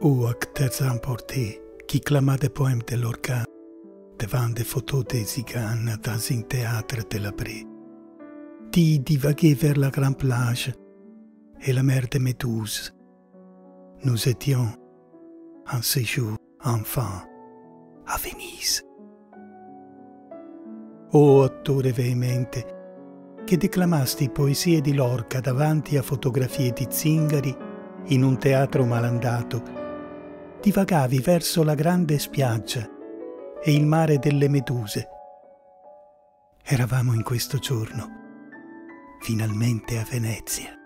ou acteurs emportés qui clamaient des poèmes de Lorca devant des photos des ziganes dans un théâtre de la Bré. Ti divaguer vers la grande plage et la mer de Méduse. Nous étions en séjour enfant a Venise. O attore veemente, che declamasti poesie di Lorca davanti a fotografie di zingari in un teatro malandato divagavi verso la grande spiaggia e il mare delle meduse. Eravamo in questo giorno, finalmente a Venezia.